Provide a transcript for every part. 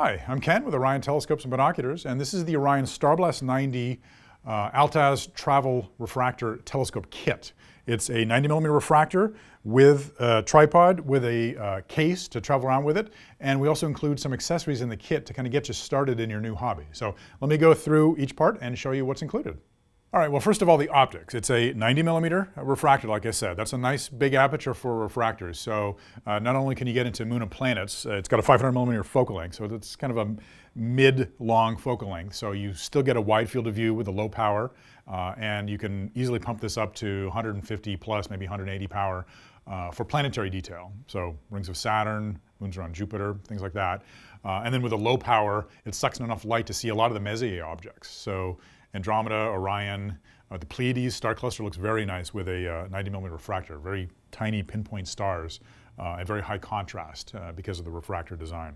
Hi, I'm Ken with Orion Telescopes and Binoculars, and this is the Orion Starblast 90 uh, Altaz Travel Refractor Telescope Kit. It's a 90 millimeter refractor with a tripod with a uh, case to travel around with it, and we also include some accessories in the kit to kind of get you started in your new hobby. So let me go through each part and show you what's included. All right, well, first of all, the optics. It's a 90 millimeter refractor, like I said. That's a nice big aperture for refractors. So uh, not only can you get into moon and planets, uh, it's got a 500 millimeter focal length, so it's kind of a mid-long focal length. So you still get a wide field of view with a low power, uh, and you can easily pump this up to 150 plus, maybe 180 power uh, for planetary detail. So rings of Saturn, moons around Jupiter, things like that. Uh, and then with a low power, it sucks in enough light to see a lot of the Messier objects. So Andromeda, Orion. Uh, the Pleiades star cluster looks very nice with a uh, 90 millimeter refractor, very tiny pinpoint stars uh, and very high contrast because of the refractor design.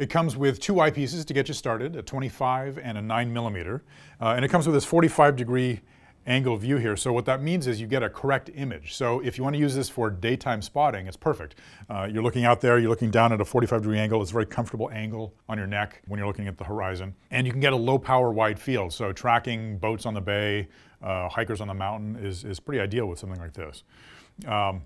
It comes with two eyepieces to get you started, a 25 and a 9 millimeter, uh, and it comes with this 45 degree angle view here. So what that means is you get a correct image. So if you want to use this for daytime spotting, it's perfect. Uh, you're looking out there, you're looking down at a 45 degree angle. It's a very comfortable angle on your neck when you're looking at the horizon. And you can get a low power wide field. So tracking boats on the bay, uh, hikers on the mountain is, is pretty ideal with something like this. Um,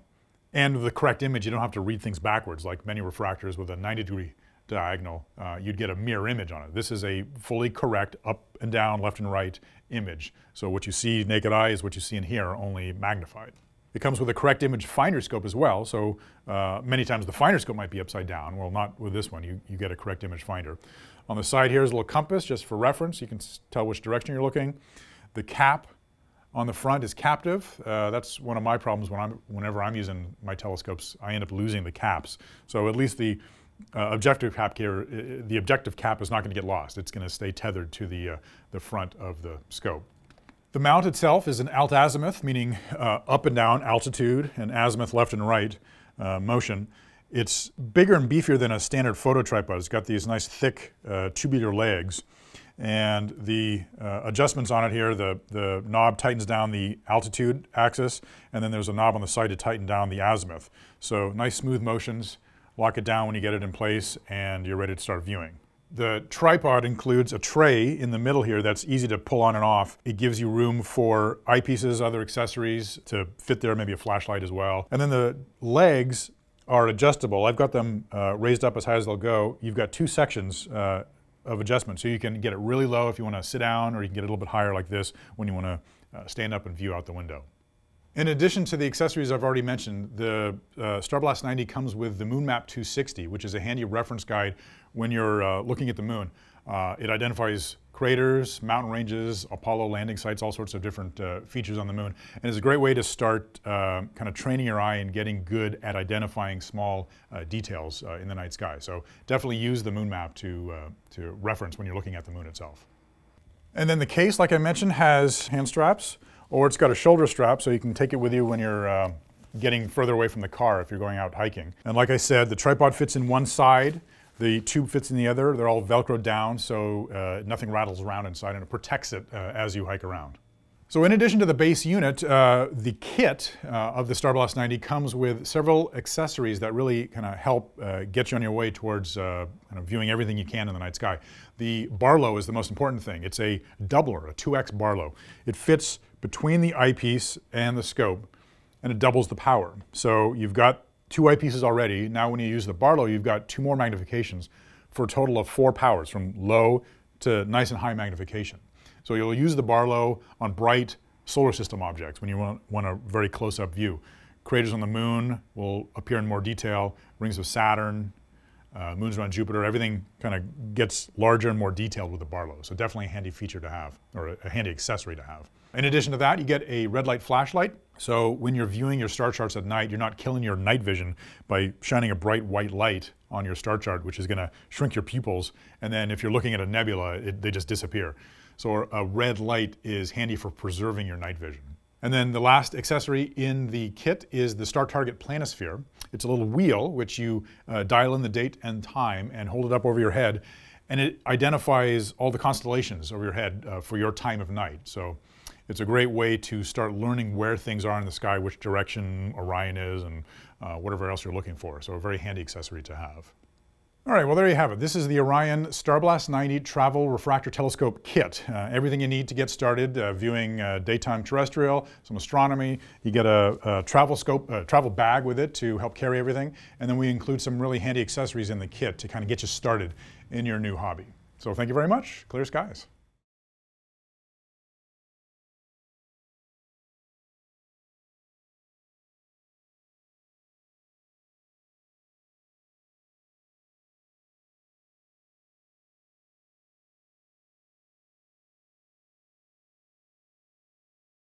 and the correct image, you don't have to read things backwards like many refractors with a 90 degree diagonal, uh, you'd get a mirror image on it. This is a fully correct up and down, left and right image. So what you see naked eye is what you see in here, only magnified. It comes with a correct image finder scope as well, so uh, many times the finder scope might be upside down. Well, not with this one, you, you get a correct image finder. On the side here is a little compass, just for reference. You can tell which direction you're looking. The cap on the front is captive. Uh, that's one of my problems when I'm, whenever I'm using my telescopes, I end up losing the caps. So at least the uh, objective cap here, uh, the objective cap is not going to get lost. It's going to stay tethered to the, uh, the front of the scope. The mount itself is an alt-azimuth, meaning uh, up and down altitude, and azimuth left and right uh, motion. It's bigger and beefier than a standard photo tripod. It's got these nice thick uh, tubular legs. And the adjustments on it here, the, the knob tightens down the altitude axis, and then there's a knob on the side to tighten down the azimuth. So nice smooth motions lock it down when you get it in place, and you're ready to start viewing. The tripod includes a tray in the middle here that's easy to pull on and off. It gives you room for eyepieces, other accessories to fit there, maybe a flashlight as well. And then the legs are adjustable. I've got them uh, raised up as high as they'll go. You've got two sections uh, of adjustment. So you can get it really low if you want to sit down, or you can get it a little bit higher like this when you want to uh, stand up and view out the window. In addition to the accessories I've already mentioned, the uh, Starblast 90 comes with the MoonMap 260, which is a handy reference guide when you're uh, looking at the moon. Uh, it identifies craters, mountain ranges, Apollo landing sites, all sorts of different uh, features on the moon. And it's a great way to start uh, kind of training your eye and getting good at identifying small uh, details in the night sky. So definitely use the moon map to, to reference when you're looking at the moon itself. And then the case, like I mentioned, has hand straps or it's got a shoulder strap so you can take it with you when you're uh, getting further away from the car if you're going out hiking. And like I said, the tripod fits in one side, the tube fits in the other. They're all Velcro down so uh, nothing rattles around inside and it protects it uh, as you hike around. So in addition to the base unit, uh, the kit uh, of the Starblast 90 comes with several accessories that really kind of help uh, get you on your way towards uh, kind of viewing everything you can in the night sky. The Barlow is the most important thing. It's a doubler, a 2X Barlow. It fits between the eyepiece and the scope, and it doubles the power. So you've got two eyepieces already. Now when you use the Barlow, you've got two more magnifications for a total of four powers, from low to nice and high magnification. So you'll use the Barlow on bright solar system objects when you want, want a very close-up view. Craters on the moon will appear in more detail, rings of Saturn, uh, moons around Jupiter, everything kind of gets larger and more detailed with the Barlow. So definitely a handy feature to have, or a, handy accessory to have. In addition to that, you get a red light flashlight. So when you're viewing your star charts at night, you're not killing your night vision by shining a bright white light on your star chart, which is going to shrink your pupils. And then if you're looking at a nebula, it, they just disappear. So a red light is handy for preserving your night vision. And then the last accessory in the kit is the Star Target Planisphere. It's a little wheel which you uh, dial in the date and time and hold it up over your head. And it identifies all the constellations over your head uh, for your time of night. So it's a great way to start learning where things are in the sky, which direction Orion is, and uh, whatever else you're looking for. So a very handy accessory to have. All right, well, there you have it. This is the Orion Starblast 90 Travel Refractor Telescope Kit. Uh, everything you need to get started uh, viewing uh, daytime terrestrial, some astronomy. You get a, a, travel scope, a travel bag with it to help carry everything. And then we include some really handy accessories in the kit to kind of get you started in your new hobby. So thank you very much. Clear skies.